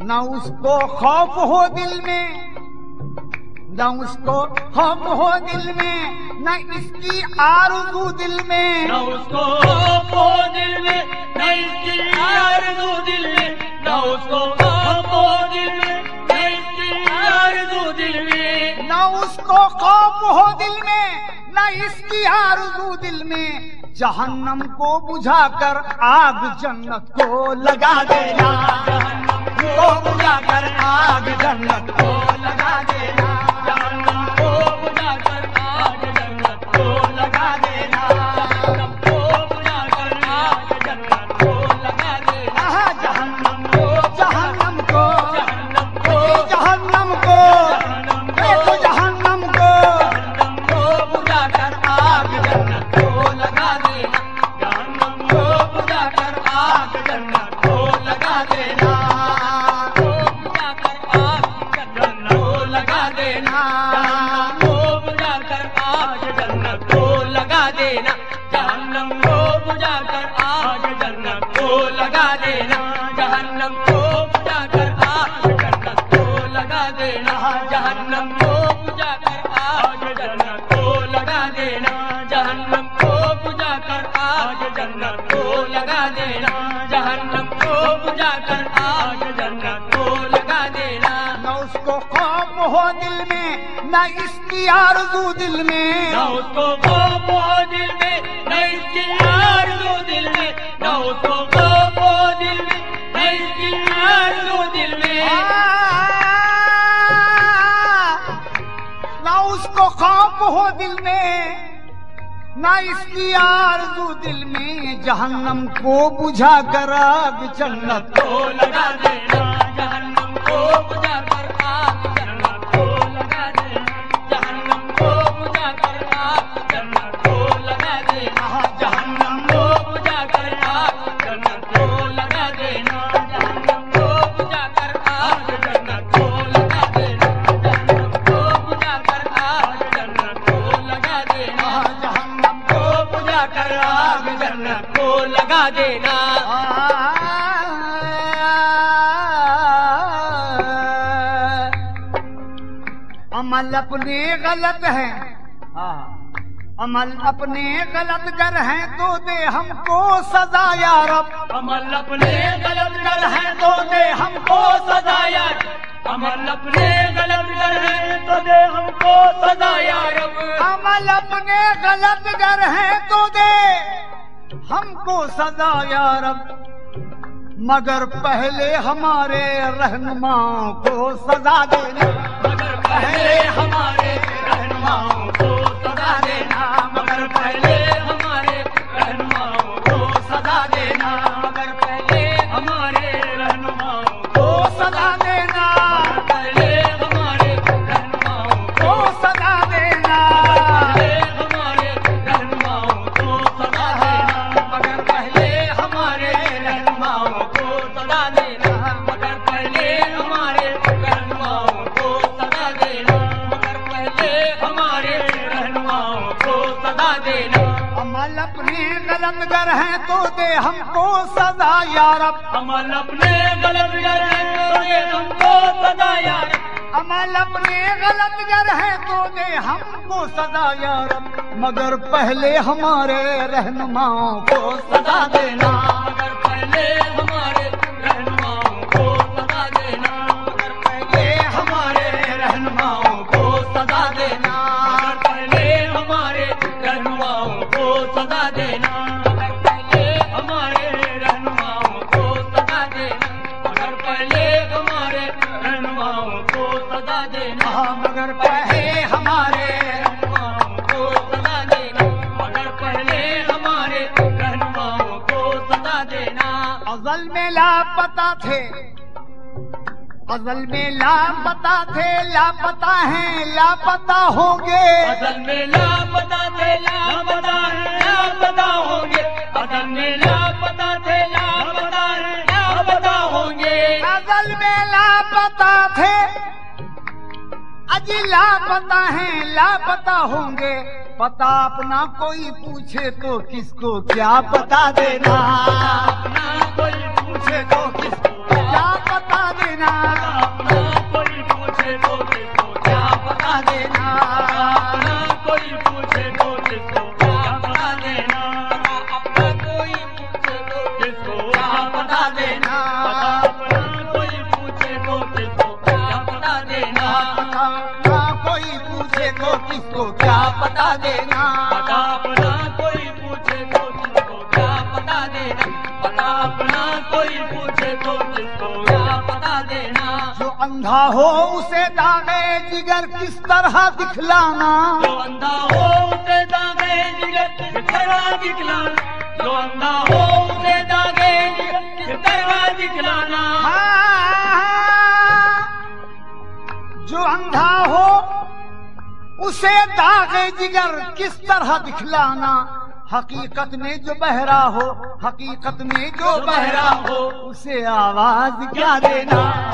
न उसको खौफ हो दिल में न उसको खौफ हो दिल में न इसकी आरज़ू दिल में। न उसको खो दिल में न इसकी आरज़ू दिल में न उसको खौफ हो दिल में न इसकी आरज़ू दिल में। न उसको खौफ हो दिल में न इसकी आरज़ू दिल में। जहन्नम को बुझाकर आग जन्नत को लगा देना। जहन्नम को बुझाकर आग जन्नत को लगा देना। जहन्नम को बुझाकर आग जन्नत को लगा देना। जहन्नम को बुझाकर आग जन्नत को लगा देना। बुझाकर आग जन्नत को लगा देना जहन्नम को बुझाकर आग जन्नत को लगा देना न उसको खौफ हो दिल में न इसकी आरज़ू दिल में न उसको खौफ हो दिल में न इसकी आरज़ू दिल में न उसको खौफ हो दिल में न इसकी आरज़ू दिल में ना उसको खौफ हो दिल में ना इसकी आरज़ू दिल में जहन्नम को बुझा कर जन्नत को लगा देना जहन्नम को। देना। अमल अपने गलत है। अमल अपने गलत कर हैं तो दे हमको सजा यार अमल अपने गलत कर है तो दे हमको सजाया अमल अपने गलत कर है तो दे हमको सजाया रब। अमल अपने गलत कर हैं तो दे। हमको सदा यार मगर पहले हमारे रहनुमाओं को सजा देना। मगर पहले हमारे रहनुमाओं को अमल अपने गलत कर है तो दे हमको सजा यार कमल अमल अपने गलत कर है तो दे हमको सदा यार अमल अपने गलत कर है तो दे हमको सदा यार मगर पहले हमारे रहनुमाओं को सजा देना। देना। अजल में लापता थे। अजल में लापता थे लापता हैं लापता होंगे। अदल में लापता थे लापता है लापता होंगे। अदल में लापता थे लापता है लापता होंगे। अजल में लापता थे। अजी लापता हैं लापता होंगे। पता अपना कोई पूछे तो किसको क्या बता देना? अपना कोई पूछे तो तो किसको क्या बता देना। पता अपना कोई पूछे तो किसको क्या बता देना। पता अपना कोई पूछे तो किसको क्या बता देना। जो अंधा हो उसे दागे जिगर किस तरह दिखलाना। जो अंधा हो उसे दागे जिगर किस तरह दिखलाना। जो अंधा हो उसे दागे जिगर किस तरह दिखलाना। हाँ। जो अंधा हो उसे दागे जिगर किस तरह दिखलाना? हकीकत में जो बहरा हो, हकीकत में जो बहरा हो, उसे आवाज़ क्या देना?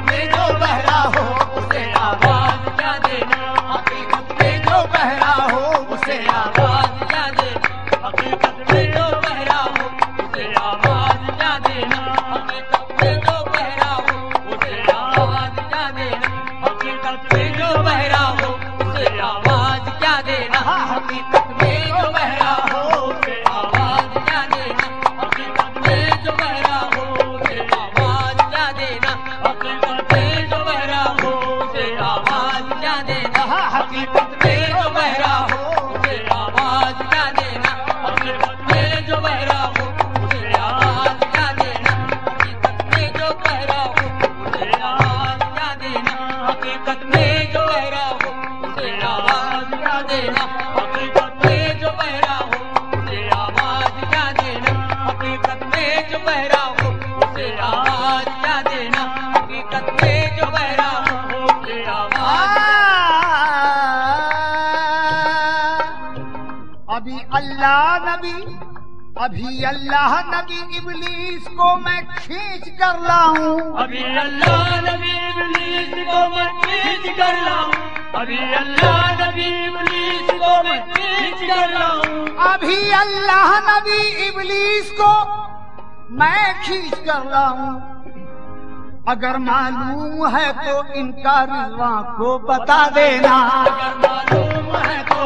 में जो बहरा हो, उसे आवाज़ क्या देना? हकीकत में जो बहरा हो, उसे आवाज़ क्या देना? हकीकत में जो बहरा हो, उसे आवाज़ क्या देना? हकीकत में जो बहरा हो, उसे आवाज़ क्या देना? हकीकत में जो बहरा हो हक़ीक़त में जो बहरा हो अभी अल्लाह नबी अभी अल्लाह नबी इबलीस को मैं खींच कर लाऊं। अभी अल्लाह नबी इब्लीस को मैं खींच कर लाऊं। अभी अल्लाह नबी इबलीस को मैं खींच कर हूँ। अभी अल्लाह नबी इबलीस को मैं खींच कर रहा हूँ। अगर मालूम है तो इनका रिजवा को बता देना। अगर मालूम है तो